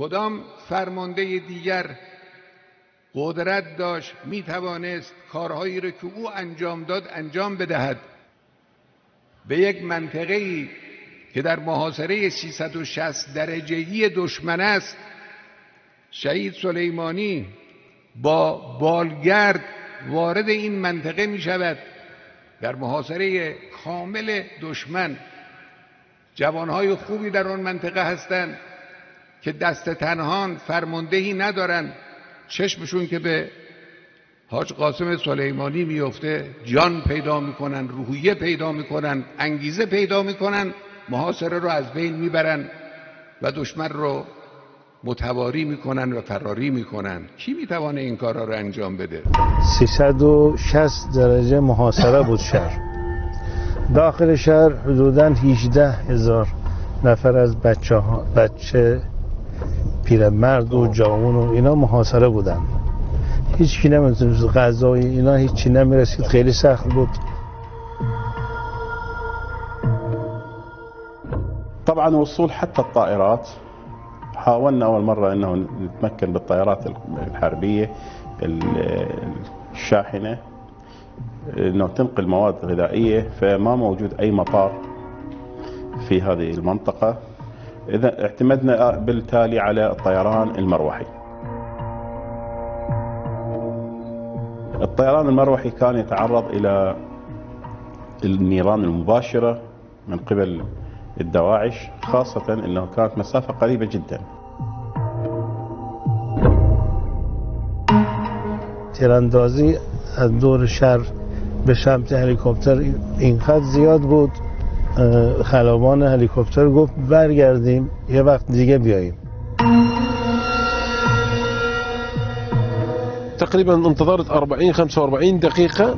کدام فرمانده دیگر قدرت داشت می توانست کارهایی را که او انجام داد انجام بدهد؟ به یک منطقه ای که در محاصره 360 درجهی دشمن است شهید سلیمانی با بالگرد وارد این منطقه می شود در محاصره کامل دشمن جوانهای خوبی در آن منطقه هستند. که دست تنهان فرماندهی ندارند چشمشون که به حاج قاسم سلیمانی میفته جان پیدا می‌کنن روحیه پیدا می‌کنن انگیزه پیدا می‌کنن محاصره رو از بین می‌برن و دشمن رو متواری می‌کنن و فراری می‌کنن. کی می‌توانه این کارا رو انجام بده؟ 360 درجه محاصره بود شهر. داخل شهر حدودا 18 هزار نفر از بچه, ها بچه پیرمرد و جوان و اینا محاصره بودن. هیچ کی نمیتونست غذای اینا هیچی نمیرسید. خیلی سخت بود. طبعا وصول حتى الطائرات. حاولنا أول مرة أنه نتمكن بالطائرات الحربية الشاحنة أنه تنقل مواد غذائية فما موجود أي مطار في هذه المنطقة. إذا اعتمدنا بالتالي على الطيران المروحي. الطيران المروحي كان يتعرض إلى النيران المباشرة من قبل الدواعش خاصة أنه كانت مسافة قريبة جدا. تیراندازی از دور شهر به سمت هلیکوپتر اینقدر زیاد بود. خلبان هلیکوپتر گفت برگردیم یه وقت دیگه بیاییم. تقريبا انتظرت 40 45 دقيقة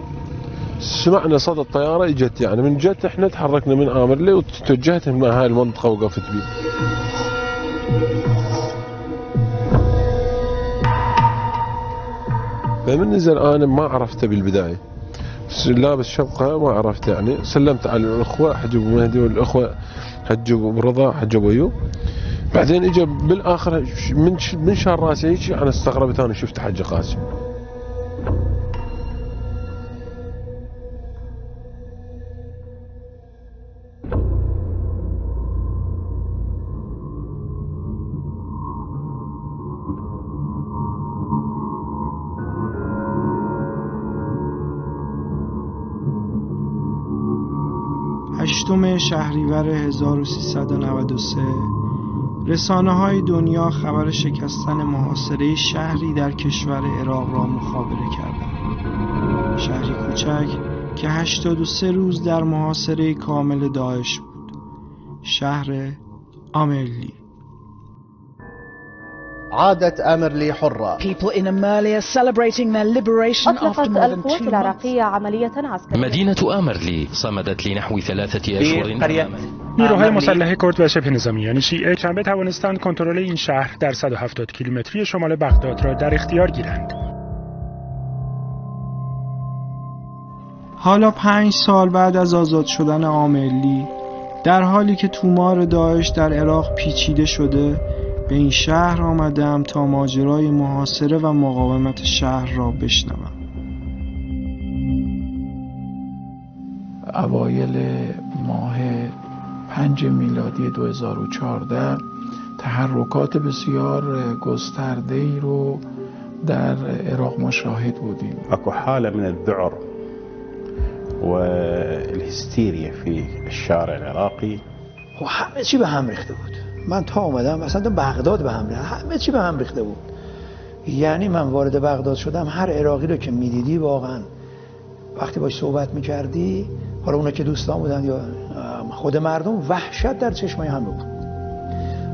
سمعنا صدى الطيارة اجت يعني من جت إحنا تحركنا من امرلي وتوجهت مع هاي المنطقة وقفت بيه فمن نزل أنا ما عرفته بالبداية. لابس شبقة ما عرفت يعني. سلمت على الأخوة حجب مهدي والأخوة حجب رضا حجب أيوب. بعدين اجى بالآخر من من راسي أنا استغربت أنا شفت حج قاسم شهریور 1393 رسانه های دنیا خبر شکستن محاصره شهری در کشور عراق را مخابره کردند. شهری کوچک که 83 روز در محاصره کامل داعش بود. شهر آمرلی their liberation after أطلقت more than القوات. العراقية عملية عسكرية. مدينة آمرلي صمدت لنحو ثلاثة أشهر قرية نیروهای مسلح کرد و شبه نظامیان شیعه شنبه توانستند کنترل این شهر در 170 کیلومتری شمال بغداد را در اختیار گیرند. حالا پنج سال بعد از آزاد شدن آمرلی در حالی که تومار داعش در عراق پیچیده شده به این شهر آمدم تا ماجرای محاصره و مقاومت شهر را بشنوم. اوایل ماه پنج میلادی 2014 تحرکات بسیار گسترده ای رو در عراق ما شاهد بودیم. اكو حالة من الذعر والهستيريا في الشارع العراقي خب همه چی به هم ریخته بود. من تا اومدم اصلا تو بغداد به هم ریخته همه چی به هم ریخته بود. یعنی من وارد بغداد شدم هر عراقی رو که می‌دیدی واقعا. وقتی باش صحبت می‌کردی حالا اونا که دوستان بودن یا خود مردم وحشت در چشمای هم بود.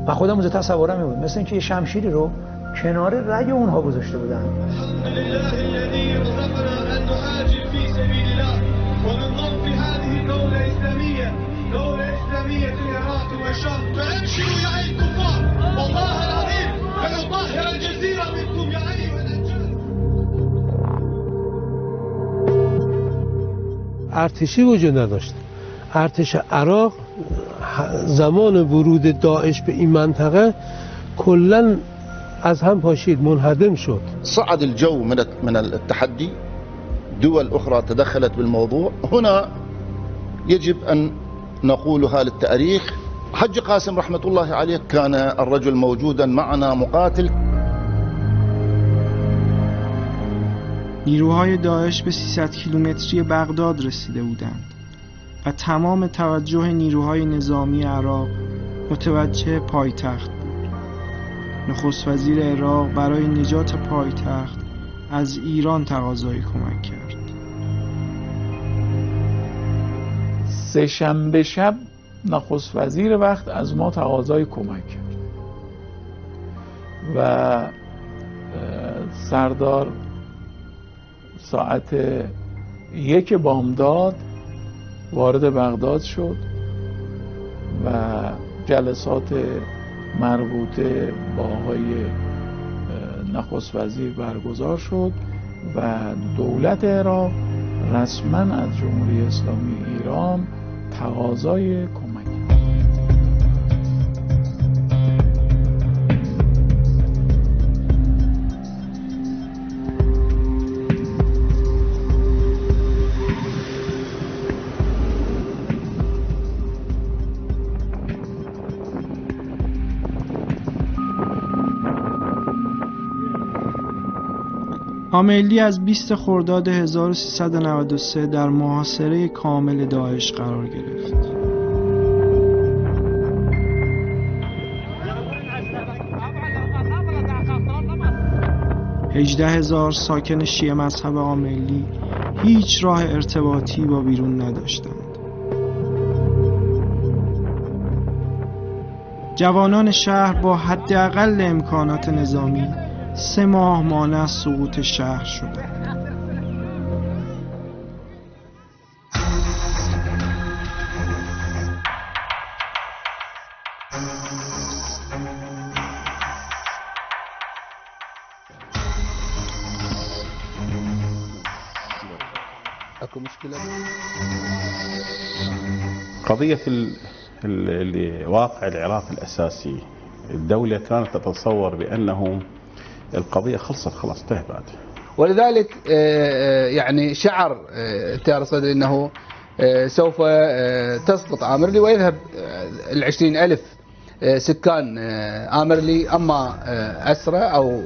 و خودم اونجا تصورم بود. مثل اینکه یه شمشیری رو کنار رگ اونها گذاشته بودن الإسلامية العراق فأبشروا يا الكفار والله العظيم الجزيرة منكم يا أيها ارتشی وجود نداشت. ارتش عراق زمان ورود داعش به این منطقه کلا از هم پاشید منهدم شد. صعد الجو من من التحدي. دول أخرى تدخلت بالموضوع. هنا يجب أن نقولها للتاريخ. حج قاسم رحمة الله عليه كان الرجل موجودا معنا مقاتل. نیروهای داعش به 300 کیلومتری بغداد رسیده بودند و تمام توجه نیروهای نظامی عراق متوجه پایتخت بود. نخست وزیر عراق برای نجات پایتخت از ایران تقاضای کمک کرد. سه شنبه شب نخست وزیر وقت از ما تقاضای کمک کرد. و سردار ساعت یک بامداد وارد بغداد شد و جلسات مربوطه با آقای نخست وزیر برگزار شد و دولت عراق رسما از جمهوری اسلامی ایران تقاضای آملی از 20 خرداد 1393 در محاصره کامل داعش قرار گرفت. هجده هزار ساکن شیعه مذهب آملی هیچ راه ارتباطی با بیرون نداشتند. جوانان شهر با حداقل امکانات نظامی سه ماه مانع از سقوط شهر. أكو مشكلة قضية ال- ال- اللي واقع العراق الأساسي الدولة كانت تتصور بأنه القضية خلصت خلاص انتهت بعد. ولذلك آه، آه، يعني شعر آه، تيار الصدر أنه سوف تسقط آمرلي ويذهب العشرين ألف سكان آمرلي أما أسرى أو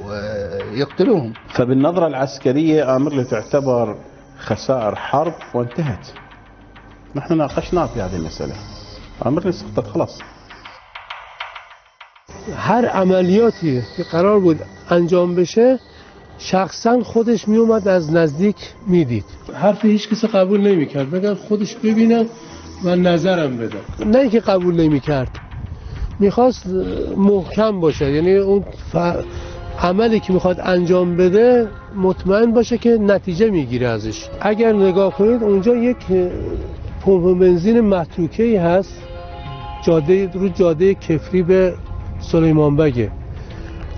يقتلوهم. فبالنظرة العسكرية آمرلي تعتبر خسائر حرب وانتهت. نحن ناقشناه في هذه المسألة. آمرلي سقطت خلاص. هر عملیاتی که قرار بود انجام بشه شخصا خودش میومد از نزدیک می‌دید. حرف هیچ کسی قبول نمی‌کرد. بگم خودش ببینم و نظرم بدم نه اینکه قبول نمی‌کرد. می‌خواست محکم باشه. یعنی اون ف... عملی که می‌خواد انجام بده مطمئن باشه که نتیجه می‌گیره ازش. اگر نگاه کنید اونجا یک پمپ بنزین متروکه ای هست. جاده رو جاده کفری به سلیمان بگه.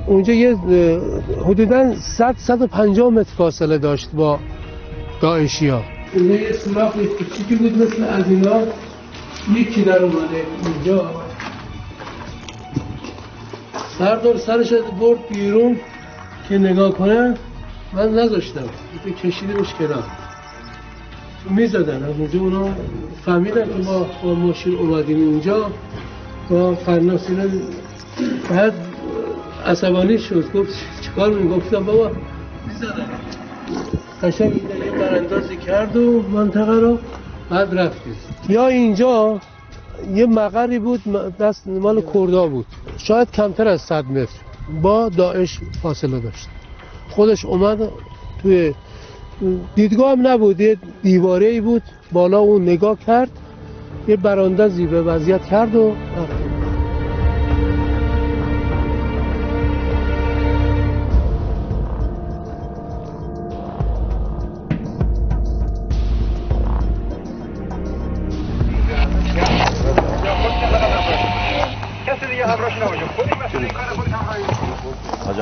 اونجا یه حدودا 100 150 متر فاصله داشت با داعشی ها اونجا یه سوراخ کوچیکی بود مثل از اینا. یکی در اومده اینجا. سردار سرش برد بیرون که نگاه کنه من نذاشتم. کشیدمش کنار. می‌زدن. از اونجا اونا فهمیدن که ما با ماشین اومدیم اینجا. با اینا بعد عصبانی شد. گفت چیکار می گفتم بابا قشنگ یه براندازی کرد و منطقه رو بعد رفتیم. یا اینجا یه مقری بود دست مال کردا بود. شاید کمتر از 100 متر. با داعش فاصله داشت. خودش اومد توی دیدگاه هم نبود. یه دیواره بود. بالا اون نگاه کرد. یه براندازی به وضعیت کرد و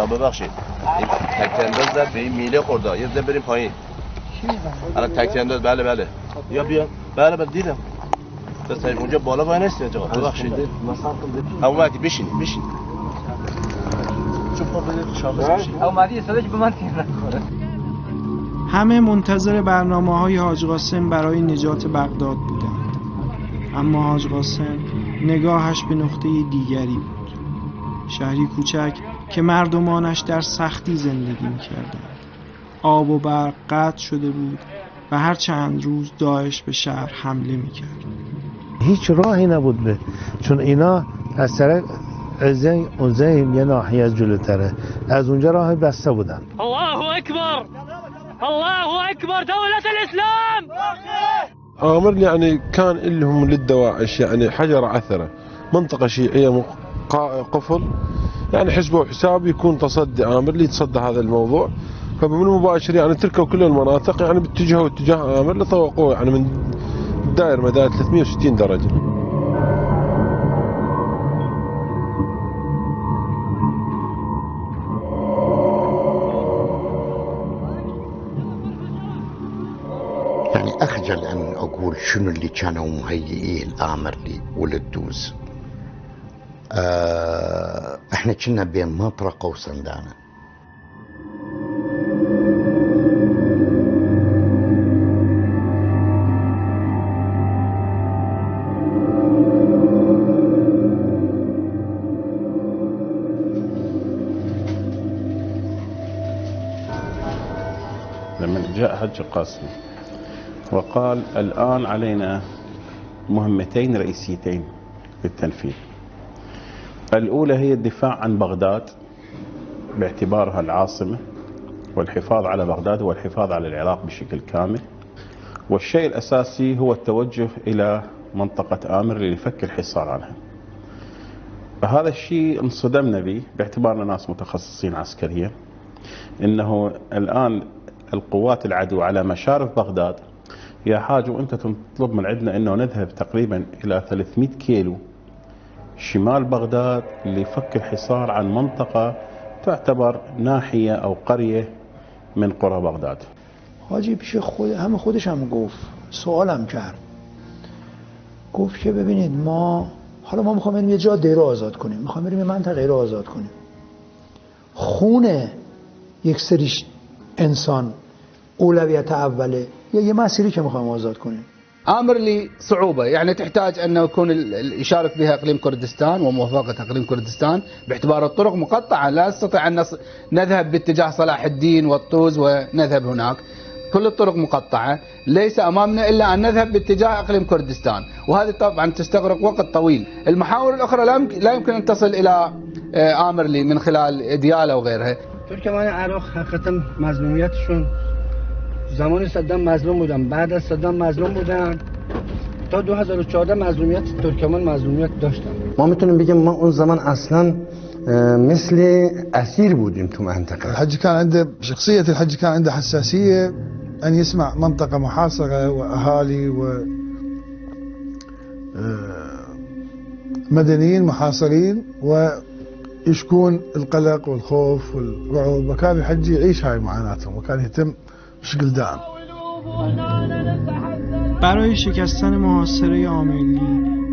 آجا ببخشید. این تک انداز زد به این میله خورده یه ذره بریم پایین. الان تک انداز بله بله. یا بیا. بله بله دیدم. بس اونجا بالا وای نیست آقا ببخشید. همون وقتی بشین بشین. همه منتظر برنامه های حاج قاسم برای نجات بغداد بودند. اما حاج قاسم نگاهش به نقطه دیگری بود. شهری کوچک که مردمانش در سختی زندگی می‌کردند. آب و برق قطع شده بود و هر چند روز داعش به شهر حمله می‌کرد. هیچ راهی نبود به چون اینا از طرف عزین عزین یه ناحیه از جلوتره. از اونجا راه بسته بودن. الله اكبر الله اكبر دولة الاسلام! آمر يعني كان لهم للدواعش يعني حجر عثرة منطقة شيعية مق- قفل. يعني حسبه وحساب يكون تصدي آمر لي يتصدى هذا الموضوع. فمن المباشر يعني تركوا كل المناطق يعني باتجاه اتجاه آمر لطوقوه يعني من داير مدار 360 درجة. يعني أخجل أن أقول شنو اللي كانوا مهيئيه الآمر لي وللدوز آه إحنا كنا بين مطرقة وسندانة. لما جاء حج القاسم وقال الآن علينا مهمتين رئيسيتين للتنفيذ. الأولى هي الدفاع عن بغداد باعتبارها العاصمة والحفاظ على بغداد والحفاظ على العراق بشكل كامل. والشيء الأساسي هو التوجه إلى منطقة آمر لفك الحصار عنها. فهذا الشيء انصدمنا به باعتبارنا ناس متخصصين عسكريا إنه الآن القوات العدو على مشارف بغداد يا حاج وأنت تطلب من عندنا إنه نذهب تقريبا إلى 300 كيلو شمال بغداد لفك الحصار عن منطقه تعتبر ناحيه او قريه من قرى بغداد. حاجی پیش خود همه خودش هم گفت. سوالم کرد. گفت که ببینید ما حالا ما می‌خوایم بریم یه جا آزاد کنیم. می‌خوایم بریم یه منطقه رو آزاد کنیم. خونه یک سریش انسان اولویت اوله یا یه مسیری که می‌خوایم آزاد کنیم. آمر لي صعوبة. يعني تحتاج انه يكون يشارك بها إقليم كردستان وموافقة إقليم كردستان باعتبار الطرق مقطعة. لا نستطيع أن نذهب باتجاه صلاح الدين والطوز ونذهب هناك. كل الطرق مقطعة. ليس أمامنا إلا أن نذهب باتجاه إقليم كردستان. وهذه طبعا تستغرق وقت طويل. المحاور الأخرى لا يمكن- أن تصل إلى آه، امرلي من خلال ديالا وغيرها. ترکمان عراق حقیقتا مظلومیتشون زمان صدام مظلوم بودن. بعد از صدام مظلوم بودن تا 2014 مظلومیت ترکمان مظلومیت داشتن. ما میتونیم بگیم ما اون زمان أصلا آه، مثل اسیر بودیم تو منطقه. الحج كان عنده شخصية الحج كان عنده حساسية. أن يسمع منطقة محاصرة وأهالي و آه، مدنيين محاصرين ويشكون القلق والخوف والرعب. وكان الحج يعيش هاي معاناتهم وكان يهتم دائم برای شکستن محاصره آملی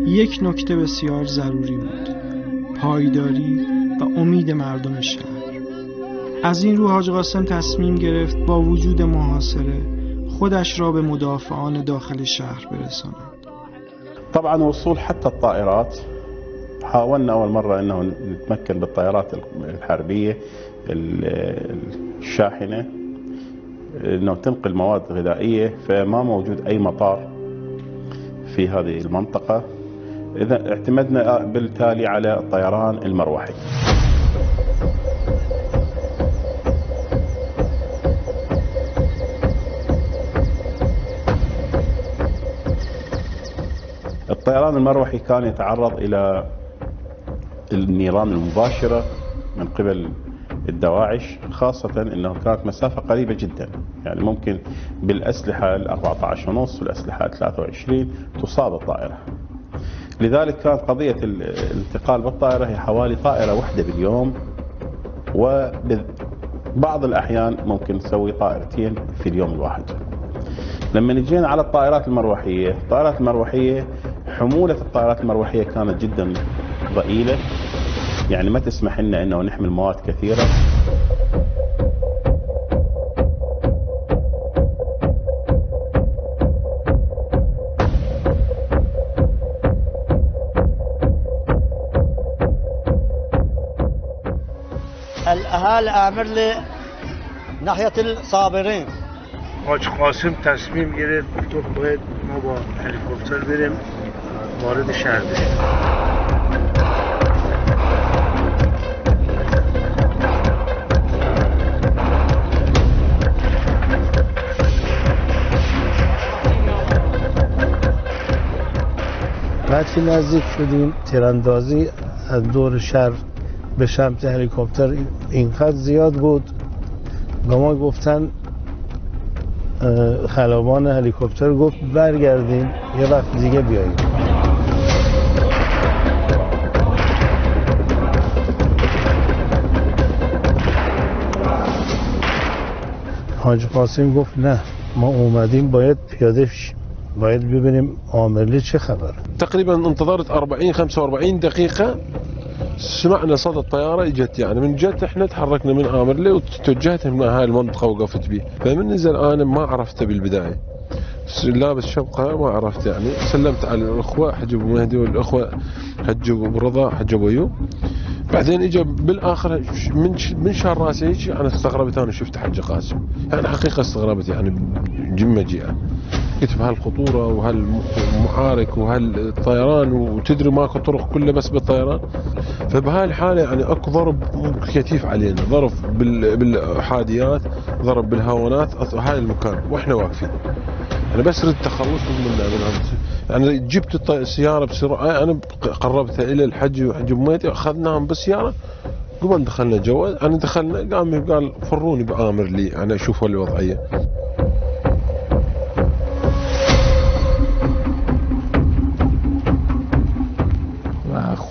یک نکته بسیار ضروری بود. پایداری و امید مردم شهر. از این رو حاج قاسم تصمیم گرفت با وجود محاصره خودش را به مدافعان داخل شهر برساند. طبعا وصول حتى الطائرات. حاولنا اول مره انه نتمكن بالطائرات الحربيه ال- الشاحنه إنه تنقل مواد غذائية فما موجود أي مطار في هذه المنطقة. إذا اعتمدنا بالتالي على الطيران المروحي. الطيران المروحي كان يتعرض إلى النيران المباشرة من قبل الدواعش خاصة إنه كانت مسافة قريبة جدا. يعني ممكن بالأسلحة ال 14 ونص والأسلحة 23 تصاب الطائرة. لذلك كانت قضية ال- الانتقال بالطائرة هي حوالي طائرة واحدة باليوم وبعض الأحيان ممكن نسوي طائرتين في اليوم الواحد. لما جينا على الطائرات المروحية الطائرات المروحية حمولة الطائرات المروحية كانت جدا ضئيلة. يعني ما تسمح لنا إنه نحمل مواد كثيرة. الأهالي آمر لي ناحية الصابرين. حاج قاسم تصمیم گرفت گفت باید ما با هلیکوپتر بریم وارد شهر بشیم. که نزدیک شدیم تیراندازی از دور شهر به سمت هلیکوپتر اینقدر زیاد بود. به ما گفتن خلبان هلیکوپتر گفت برگردین یه وقت دیگه بیایید حاج قاسم گفت نه ما اومدیم باید پیاده شیم. باید ببینیم عاملی چه خبره. تقريبا انتظرت 40 45 دقيقة. سمعنا صدى الطيارة إجت يعني من جت إحنا تحركنا من امرلي وتوجهت من هاي المنطقة وقفت بيه فمن نزل أنا ما عرفته بالبداية. لابس شبقة ما عرفت يعني سلمت على الأخوة حج ابو مهدي والأخوة حج ابو رضا حج ابو أيوب. بعدين اجى بالآخر من من شار راسي هيك أنا استغربت أنا شفت حج قاسم. يعني حقيقة استغربت يعني جيئة قلت بهالخطورة وهالمعارك وهالطيران وتدري ماكو طرق كلها بس بالطيران. فبهاي الحالة يعني أكو ضرب كثيف علينا ضرب بال- بالحاديات ضرب بالهاونات هاي المكان وإحنا واقفين. أنا بس ردت تخلص من يعني جبت السيارة بسرعة أنا قربتها إلى الحج وحج ميتي أخذناهم بالسيارة. قبل دخلنا جوا يعني دخلنا قام قال فروني بآمر لي أنا أشوف الوضعية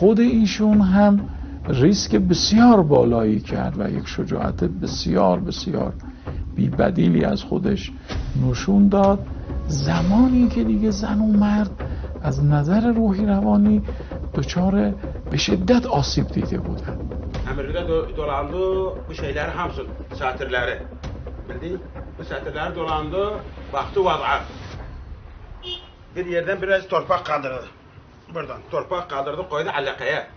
خود ایشون هم ریسک بسیار بالایی کرد و یک شجاعت بسیار بسیار بی بدیلی از خودش نشون داد زمانی که دیگه زن و مرد از نظر روحی روانی دچار به شدت آسیب دیده بودن Amerika'da do- dolandı bu şeyler hamsı satırları. Bildi? Bu satırlar dolandı, baktı vaz'a. Bir yerden biraz torpak kaldırdı. Buradan torpak kaldırdı koydu alakaya.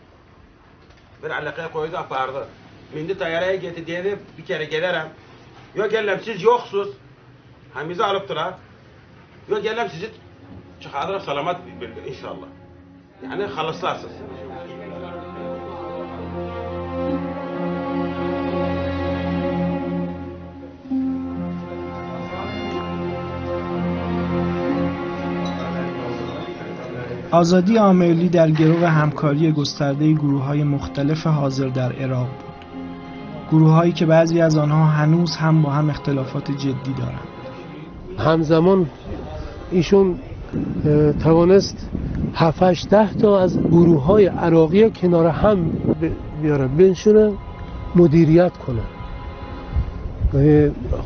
Bir alakaya koydu apardı. Bindi tayyaraya getirdi dedi bir kere gelirim. Yok gelirim siz yoksunuz. Hamizi alıptılar. Yok gelirim sizi çıkarırım salamat inşallah. Yani halıslarsınız. آزادی آمرلی در گرو همکاری گسترده گروه های مختلف حاضر در عراق بود. گروه هایی که بعضی از آنها هنوز هم با هم اختلافات جدی دارند. همزمان ایشون توانست 7 ده تا از گروه های عراقی کنار هم بیاره بنشونه مدیریت کنه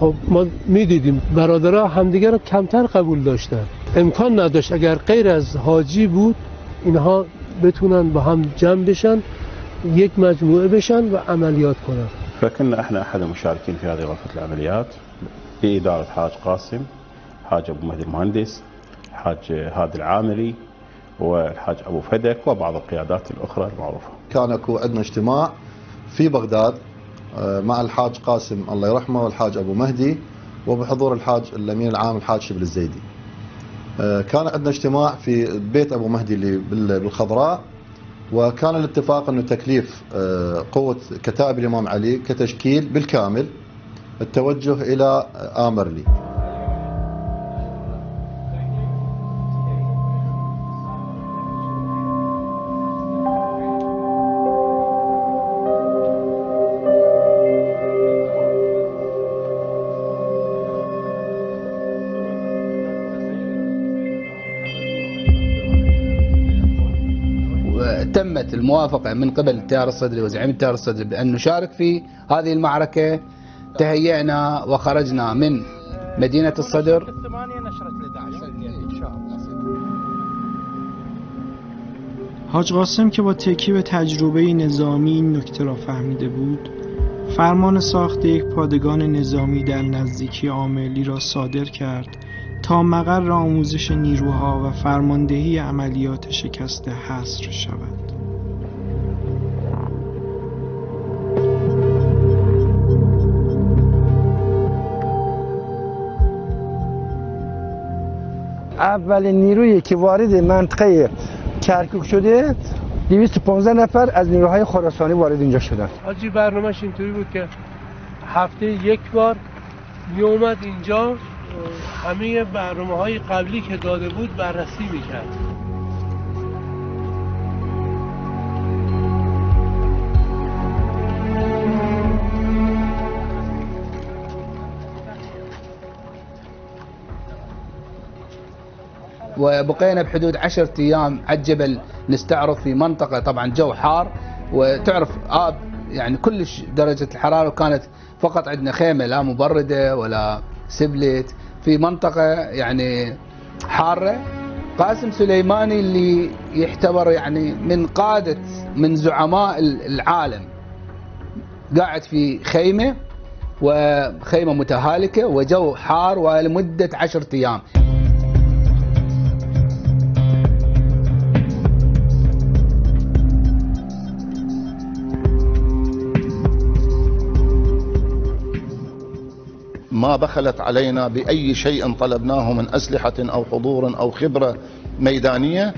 خب ما می‌دیدیم برادرها همدیگه رو کمتر قبول داشتن امکان نداشت اگر غیر از حاجی بود اینها بتونن با هم جمع بشن یک مجموعه بشن و عملیات کنن فكنا إحنا احد المشاركين في هذه غرفة العمليات باداره حاج قاسم حاج ابو مهدي المهندس حاج هادي العامري والحاج ابو فدك وبعض القيادات الاخرى المعروفة. كان اكو عندنا اجتماع في بغداد آه، مع الحاج قاسم الله يرحمه والحاج ابو مهدي وبحضور الحاج الأمين العام الحاج شبل الزيدي. آه، كان عندنا اجتماع في بيت أبو مهدي اللي بال- بالخضراء وكان الاتفاق انه تكليف آه، قوة كتائب الإمام علي كتشكيل بالكامل التوجه إلى آمرلي. وتمت الموافقة من قبل التيار الصدري وزعيم التيار الصدري بأن نشارك في هذه المعركة. تهيأنا وخرجنا من مدينة الصدر. حاج قاسم که با تکی به تجربه نظامی این نکته را فهمیده بود فرمان ساخت یک پادگان نظامی در نزدیکی آملی را صادر کرد تا مقر آموزش نیروها و فرماندهی عملیات شکست حصر شود. اولین نیرویی که وارد منطقه کرکوک شده 215 نفر از نیروهای خراسانی وارد اینجا شدند. حاجی برنامهش اینطوری بود که هفته یک بار می اومد اینجا همه برنامه قبلی که داده بود بررسی می‌کرد. وبقينا بحدود عشرة أيام على الجبل نستعرض في منطقة. طبعا جو حار وتعرف آب يعني كلش درجة الحرارة وكانت فقط عندنا خيمة لا مبردة ولا سبلت. في منطقة يعني حارة. قاسم سليماني اللي يعتبر يعني من قادة من زعماء العالم. قاعد في خيمة وخيمة متهالكة وجو حار ولمدة عشرة أيام. ما بخلت علينا بأي شيء طلبناه من أسلحة أو حضور أو خبرة ميدانية.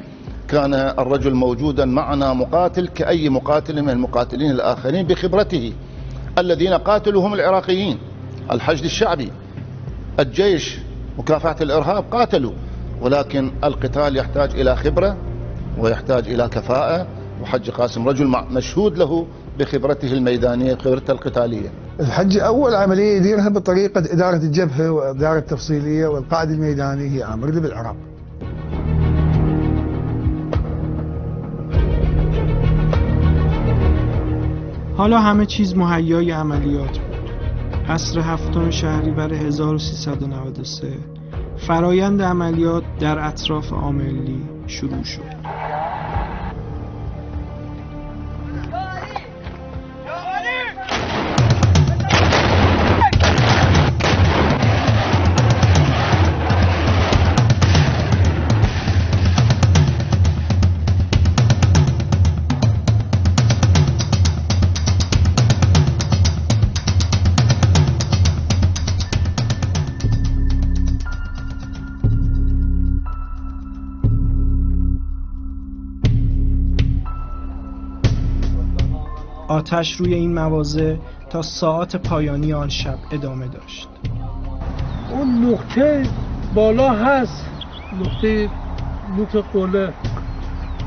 كان الرجل موجودا معنا مقاتل كأي مقاتل من المقاتلين الآخرين بخبرته الذين قاتلوا هم العراقيين. الحشد الشعبي الجيش مكافحة الإرهاب قاتلوا ولكن القتال يحتاج إلى خبرة ويحتاج إلى كفاءة. وحج قاسم رجل مشهود له بخبرته الميدانية بخبرته القتالية. الحج أول عملية يديرها بطريقة إدارة الجبهة وإدارة التفصيلية والقائد الميداني هي عامر بالعراق حالا همه چیز مهیای عملیات بود. عصر هفتم شهریور 1393 فرایند عملیات در اطراف آملی شروع شد. آتش روی این مواضع تا ساعت پایانی آن شب ادامه داشت. اون نقطه بالا هست. نقطه نوک قله.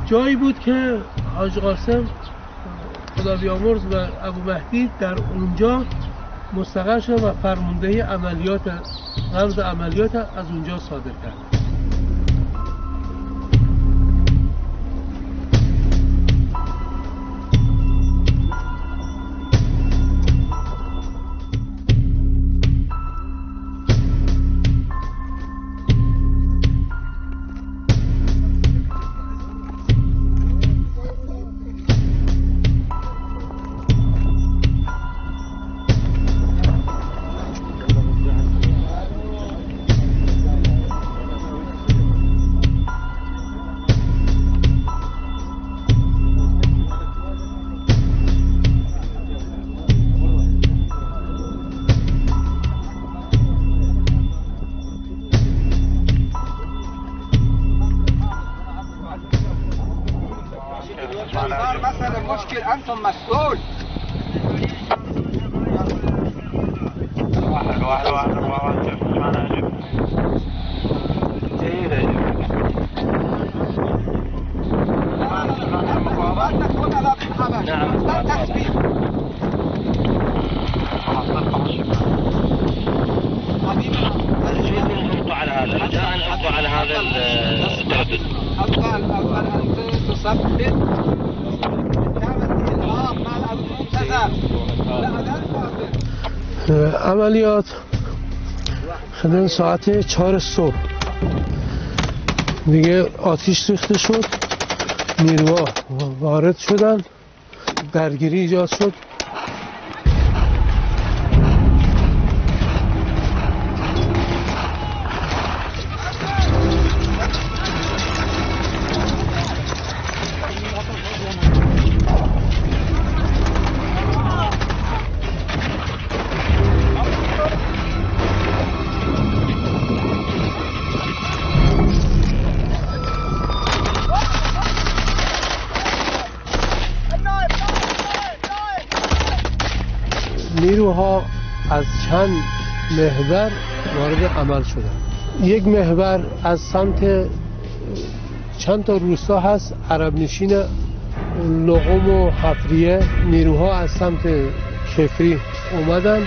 جایی بود که حاج قاسم خدا بیامرز و ابو مهدی در اونجا مستقر شد و فرماندهی عملیات غرض عملیات از اونجا صادر کرد Anton Mascol. عملیات شدن ساعت چهار صبح. دیگه آتیش ریخته شد. نیروها وارد شدن. درگیری ایجاد شد. نیروها از چند محور وارد عمل شدن یک محور از سمت چند تا روستا هست عرب نشین لغم و حفریه نیروها از سمت کفری اومدن.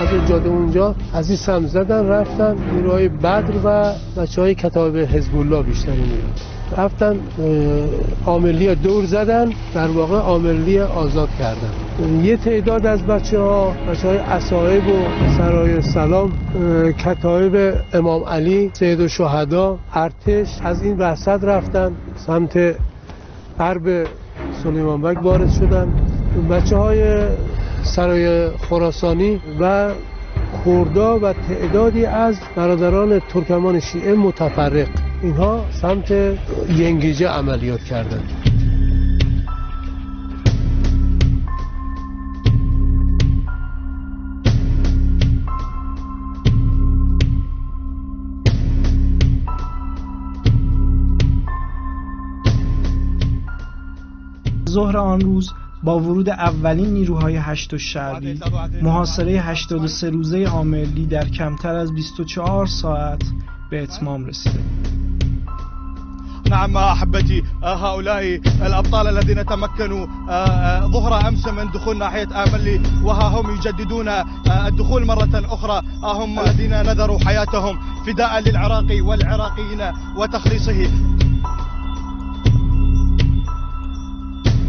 از جاده اونجا از این سم زدن رفتن. نیروهای بدر و بچه های کتاب حزب الله بیشتر نیرو رفتن عاملی دور زدن در واقع عاملی آزاد کردن. یه تعداد از بچه ها بچه های و سرای سلام کتایب امام علی سید و شهدا ارتش از این وسط رفتن سمت غرب سلیمان بک وارد شدن. بچه های سرای خراسانی و کردا و تعدادی از برادران ترکمان شیعه متفرق. اینها سمت ینگیجه عملیات کردند. ظهر آن روز با ورود اولین نیروهای هشت و شعبی محاصره 83 روزه آملی در کمتر از 24 ساعت به اتمام رسیده. نعم احبتي هؤلاء الابطال الذين تمكنوا ظهر امس من دخول ناحيه املي وها هم يجددون الدخول مره اخرى. هم الذين نذروا حياتهم فداء للعراق والعراقيين وتخليصه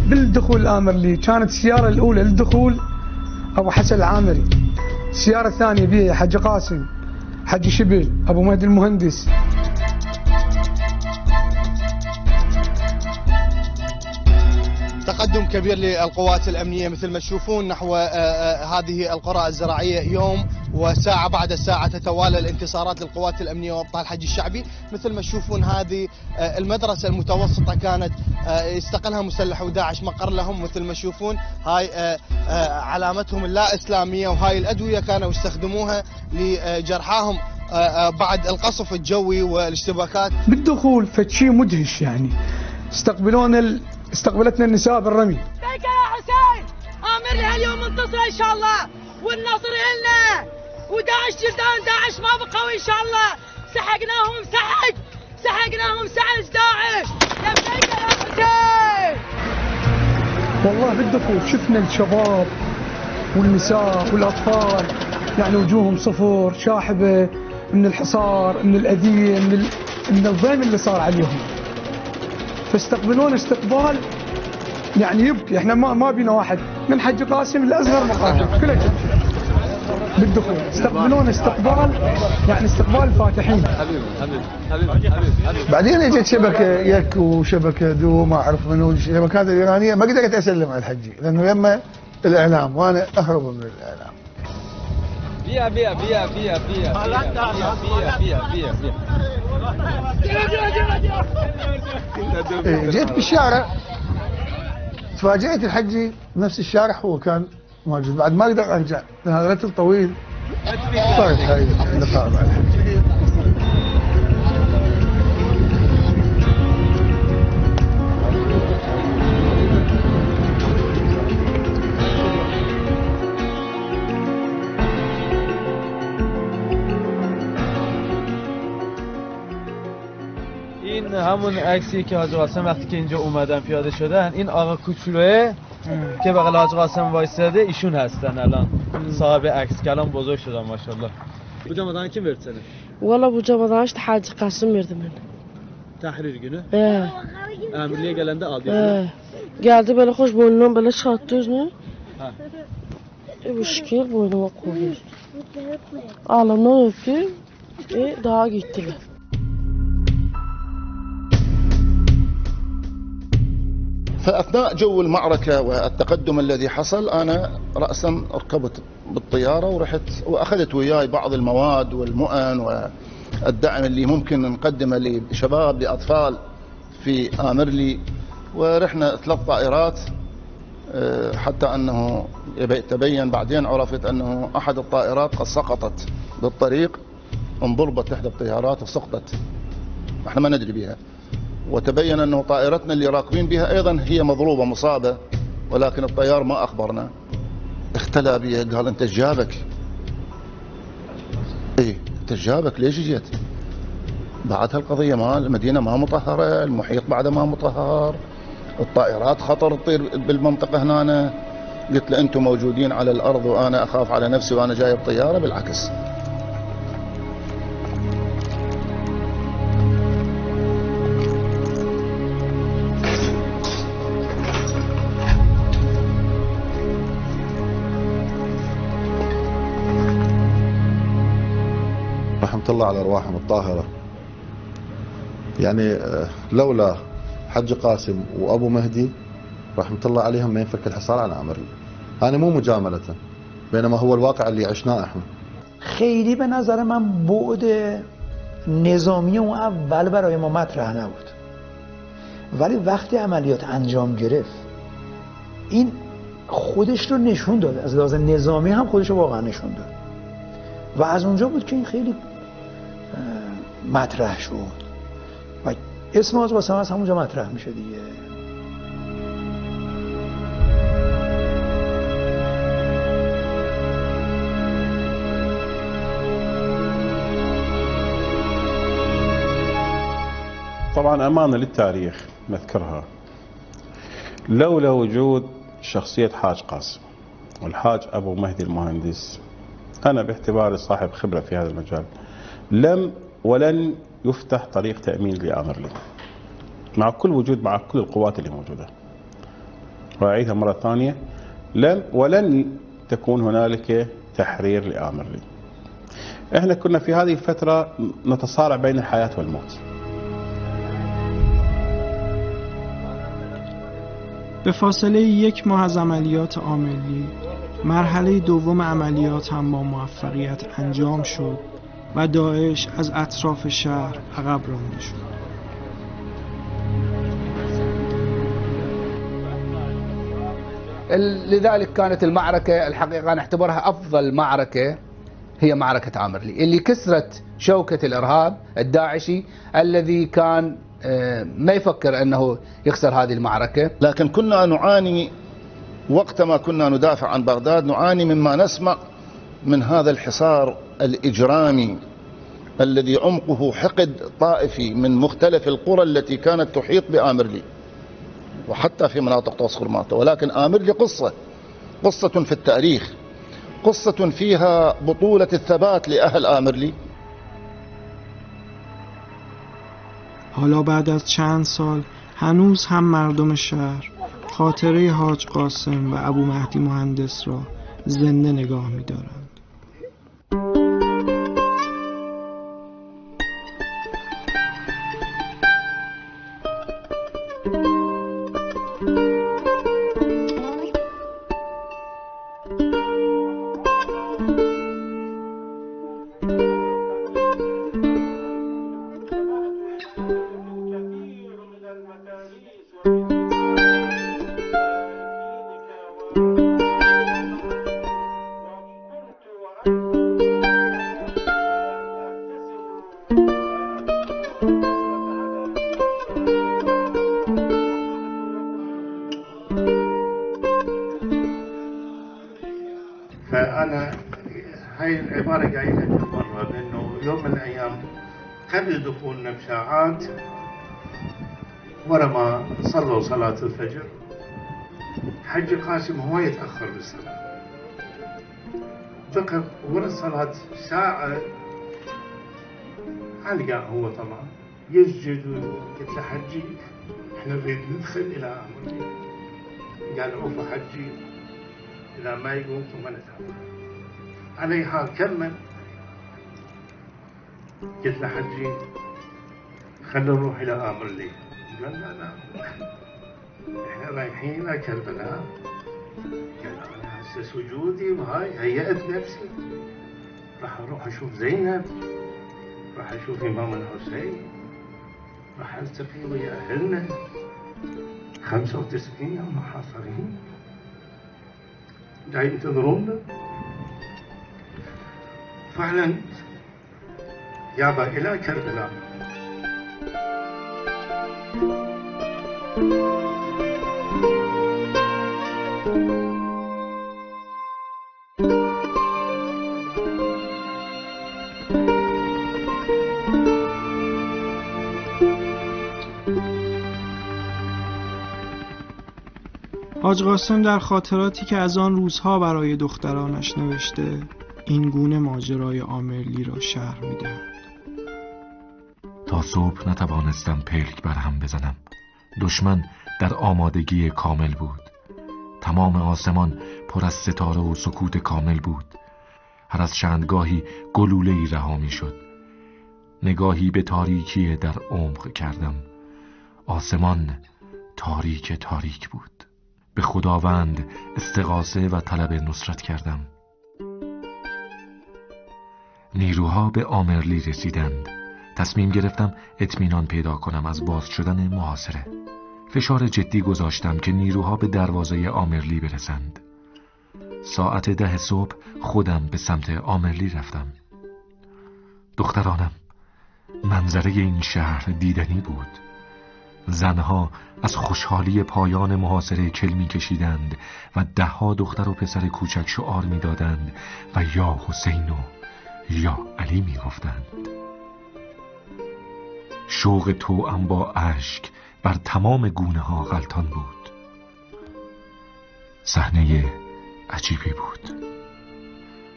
بالدخول الامرلي كانت السيارة الأولى للدخول أبو حسن العامري. السيارة الثانية بها حج قاسم حج شبل أبو مهدي المهندس. تقدم كبير للقوات الأمنية مثل ما تشوفون نحو آه، آه، هذه القرى الزراعية. يوم وساعة بعد ساعة تتوالى الانتصارات للقوات الأمنية وأبطال الحج الشعبي. مثل ما تشوفون هذه آه، المدرسة المتوسطة كانت آه، يستقلها مسلحو داعش مقر لهم. مثل ما تشوفون هاي آه، علامتهم اللا إسلامية وهاي الأدوية كانوا يستخدموها لجرحاهم بعد القصف الجوي والاشتباكات. بالدخول فشي مدهش يعني. استقبلون ال... استقبلتنا النساء بالرمي. لبيك يا حسين! آمر لي هاليوم منتصر إن شاء الله والنصر لنا وداعش جلدان داعش ما بقوا إن شاء الله. سحقناهم سحق سحقناهم سحق داعش. لبيك يا حسين. والله بالدخول شفنا الشباب والنساء والأطفال يعني وجوههم صفر شاحبة من الحصار من الأذية من, ال... من الضيم اللي صار عليهم. فاستقبلونا استقبال يعني يبكي. إحنا ما ما بينا واحد. من حج قاسم لاصغر مقام كله. بالدخول استقبلونا استقبال يعني استقبال فاتحين بعدين اجت شبكه يك وشبكه دو ما اعرف منو الشبكات الايرانيه ما قدرت اسلم على الحجي لأنه يما الاعلام وأنا اهرب من الاعلام بيا بيا بيا بيا بيا بيا بيا بيا بيا إيه، جيت بالشارع تفاجئت الحجي نفس الشارع هو كان موجود. بعد ما اقدر ارجع لان هذا رتل طويل هاي اللقاء مع الحجي این همون عکسی که حاج قاسم وقتی که اینجا اومدن پیاده شدن این آقا کوچولوه که بغل حاج قاسم وایساده ایشون هستن الان صاحب عکس که الان بزرگ شدن ماشاءالله Bu Ramazan kim verdi seni? Valla bu camadan işte Hacı Kasım verdi beni. Tahrir günü. Ee, Emirliğe gelende aldı. ee. Geldi böyle hoş boynundan böyle çıkarttı yüzünü. Ha. E bu şekil boynuma koyuyor. Ağlamdan öptü. E daha gittiler. فأثناء جو المعركة والتقدم الذي حصل أنا رأسا ركبت بالطيارة ورحت وأخذت وياي بعض المواد والمؤن والدعم اللي ممكن نقدمه لشباب لأطفال في آمرلي ورحنا ثلاث طائرات آه، حتى أنه تبين بعدين عرفت أنه أحد الطائرات قد سقطت بالطريق انضربت إحدى الطيارات وسقطت. إحنا ما ندري بها. وتبين أنه طائرتنا اللي راكبين بها أيضا هي مضروبة مصابة ولكن الطيار ما أخبرنا. اختلى بي قال أنت جابك؟ إيه أنت جابك؟ ليش جيت؟ بعد هالقضية ما المدينة ما مطهرة المحيط بعده ما مطهر الطائرات خطر تطير بالمنطقة هنا. قلت له أنتم موجودين على الأرض وأنا أخاف على نفسي وأنا جايب طيارة؟ بالعكس. الله على أرواحهم الطاهرة. يعني آه، لولا حج قاسم وأبو مهدي رحمة الله عليهم ما ينفك الحصار على أمري أنا مو مجاملة بينما هو الواقع اللي عشناه إحنا. خیلی به نظر من بعد نظامی اون اول برای ما مطرح نبود. ولی وقتی عملیات انجام گرفت این خودش رو نشون داد. از لحاظ نظامی هم خودش رو واقعا نشون داد. و از اونجا بود که این خیلی مطرح شد. و اسم حاج قاسم از همونجا مطرح میشه دیگه. طبعا أمانة للتاريخ نذكرها. لولا وجود شخصية حاج قاسم والحاج أبو مهدي المهندس أنا باعتباري صاحب خبرة في هذا المجال لم ولن يفتح طريق تأمين لآمرلي مع كل وجود مع كل القوات اللي موجودة. وأعيدها مرة ثانية. لم ولن تكون هنالك تحرير لآمرلي إحنا كنا في هذه الفترة نتصارع بين الحياة والموت. به فاصله یک ماه از عملیات آملی مرحله دوم عملیات هم با موفقیت انجام شد. و داعش از اطراف شهر عقب رانده شد لذلك كانت المعركة الحقيقة أنا أعتبرها أفضل معركة هي معركة عامرلي اللي كسرت شوكة الإرهاب الداعشي الذي كان آه، ما يفكر أنه يخسر هذه المعركة. لكن كنا نعاني وقتما كنا ندافع عن بغداد نعاني مما نسمع من هذا الحصار الإجرامي الذي عمقه حقد طائفي من مختلف القرى التي كانت تحيط بآمرلي وحتى في مناطق طوس خرماطة ولكن آمرلي قصة. قصة في التاريخ. قصة فيها بطولة الثبات لأهل آمرلي حالا بعد از چند سال هنوز هم مردم شهر خاطره حاج قاسم و ابو مهدی مهندس را زنده نگاه قاسم هو يتأخر بالصلاه بقى ورا الصلاه ساعة. علقة هو طبعا. يسجد قلت له حجي إحنا نريد ندخل إلى أمريكا قال عوف حجي إذا ما يقوم ثم نتابع عليها كمل. قلت له حجي خلينا نروح إلى أمر لي قال لا لا. إحنا رايحين إلى كربلاء هسه سجودي وهاي هيأت نفسي. راح أروح أشوف زينب. راح أشوف إمام الحسين. راح ألتقي ويا أهلنا. 95 يوم محاصرين جاي ينتظرونا فعلا يابا إلى كربلاء. حاج قاسم در خاطراتی که از آن روزها برای دخترانش نوشته این گونه ماجرای آمرلی را شرح می‌دهد. تا صبح نتوانستم پلک بر هم بزنم. دشمن در آمادگی کامل بود. تمام آسمان پر از ستاره و سکوت کامل بود. هر از چندگاهی گلوله ای رها می شد نگاهی به تاریکی در عمق کردم. آسمان تاریک تاریک بود. به خداوند استغاثه و طلب نصرت کردم. نیروها به آمرلی رسیدند. تصمیم گرفتم اطمینان پیدا کنم از باز شدن محاصره. فشار جدی گذاشتم که نیروها به دروازه آمرلی برسند. ساعت ده صبح خودم به سمت آمرلی رفتم. دخترانم منظره این شهر دیدنی بود. زنها از خوشحالی پایان محاصره کلمی کشیدند و دهها دختر و پسر کوچک شعار می‌دادند و یا حسین و یا علی می‌گفتند. شوق تو با اشک بر تمام گونه ها غلطان بود. صحنه عجیبی بود.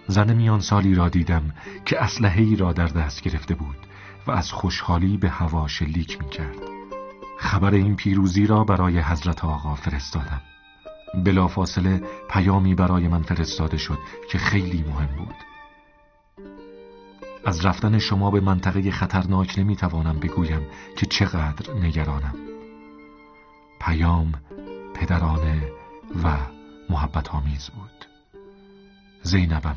زن میان سالی را دیدم که اسلحه را در دست گرفته بود و از خوشحالی به هوا شلیک می کرد خبر این پیروزی را برای حضرت آقا فرستادم. بلافاصله پیامی برای من فرستاده شد که خیلی مهم بود. از رفتن شما به منطقه خطرناک نمی‌توانم بگویم که چقدر نگرانم. پیام پدرانه و محبت آمیز بود. زینبم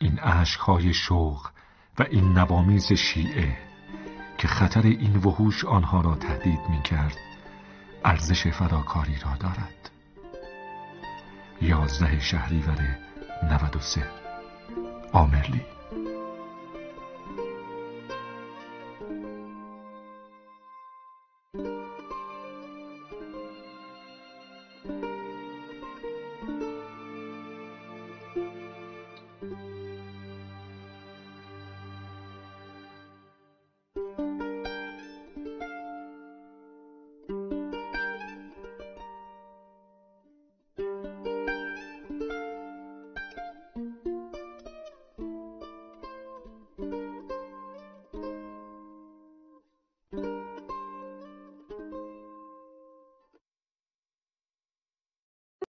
این عشقهای شوق و این نوامیز شیعه که خطر این وحوش آنها را تهدید می کرد ارزش فداکاری را دارد. یازده شهریور 93 آمرلی.